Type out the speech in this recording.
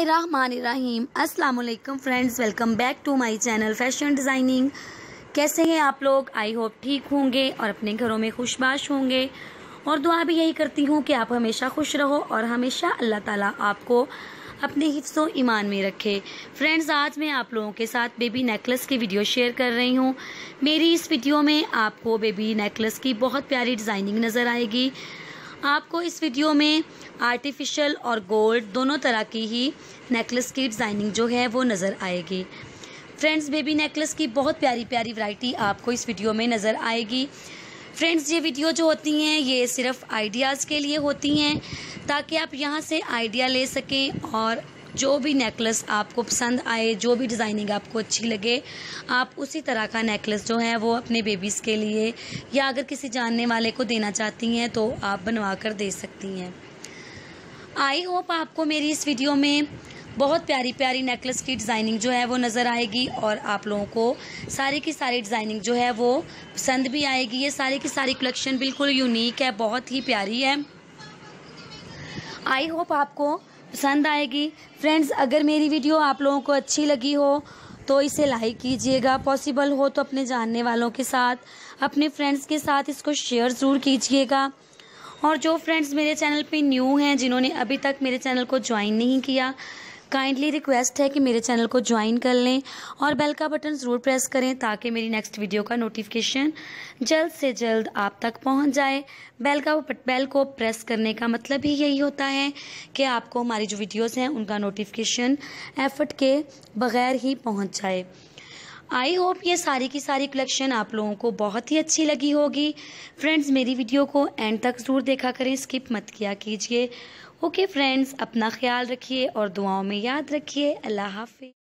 बिस्मिल्लाहिर्रहमानिर्रहीम। अस्सलाम friends, welcome back to my channel fashion designing. कैसे हैं आप लोग? आई होप ठीक होंगे और अपने घरों में खुशबाश होंगे। और दुआ भी यही करती हूँ कि आप हमेशा खुश रहो और हमेशा अल्लाह ताला आपको अपने हिफ्स ईमान में रखे। फ्रेंड्स, आज मैं आप लोगों के साथ बेबी नेकलेस की वीडियो शेयर कर रही हूँ। मेरी इस वीडियो में आपको बेबी नेकलेस की बहुत प्यारी डिज़ाइनिंग नज़र आएगी। आपको इस वीडियो में आर्टिफिशियल और गोल्ड दोनों तरह की ही नेकलेस की डिज़ाइनिंग जो है वो नज़र आएगी। फ्रेंड्स, बेबी नेकलेस की बहुत प्यारी प्यारी वैरायटी आपको इस वीडियो में नज़र आएगी। फ्रेंड्स, ये वीडियो जो होती हैं, ये सिर्फ़ आइडियाज़ के लिए होती हैं, ताकि आप यहाँ से आइडिया ले सकें और जो भी नेकलेस आपको पसंद आए, जो भी डिज़ाइनिंग आपको अच्छी लगे, आप उसी तरह का नेकलेस जो है वो अपने बेबीज़ के लिए या अगर किसी जानने वाले को देना चाहती हैं तो आप बनवा कर दे सकती हैं। आई होप आपको मेरी इस वीडियो में बहुत प्यारी प्यारी नेकलेस की डिज़ाइनिंग जो है वो नज़र आएगी और आप लोगों को सारी की सारी डिज़ाइनिंग जो है वो पसंद भी आएगी। ये सारी की सारी कलेक्शन बिल्कुल यूनिक है, बहुत ही प्यारी है। आई होप आपको पसंद आएगी। फ्रेंड्स अगर मेरी वीडियो आप लोगों को अच्छी लगी हो तो इसे लाइक कीजिएगा। पॉसिबल हो तो अपने जानने वालों के साथ, अपने फ्रेंड्स के साथ इसको शेयर ज़रूर कीजिएगा। और जो फ्रेंड्स मेरे चैनल पे न्यू हैं, जिन्होंने अभी तक मेरे चैनल को ज्वाइन नहीं किया काइंडली रिक्वेस्ट है कि मेरे चैनल को ज्वाइन कर लें और बेल का बटन ज़रूर प्रेस करें ताकि मेरी नेक्स्ट वीडियो का नोटिफिकेशन जल्द से जल्द आप तक पहुँच जाए। बेल का बेल को प्रेस करने का मतलब ही यही होता है कि आपको हमारी जो वीडियोस हैं, उनका नोटिफिकेशन एफर्ट के बगैर ही पहुँच जाए। आई होप ये सारी की सारी कलेक्शन आप लोगों को बहुत ही अच्छी लगी होगी। फ्रेंड्स मेरी वीडियो को एंड तक ज़रूर देखा करें। स्किप मत किया कीजिए। ओके फ्रेंड्स अपना ख्याल रखिए और दुआओं में याद रखिए। अल्लाह हाफि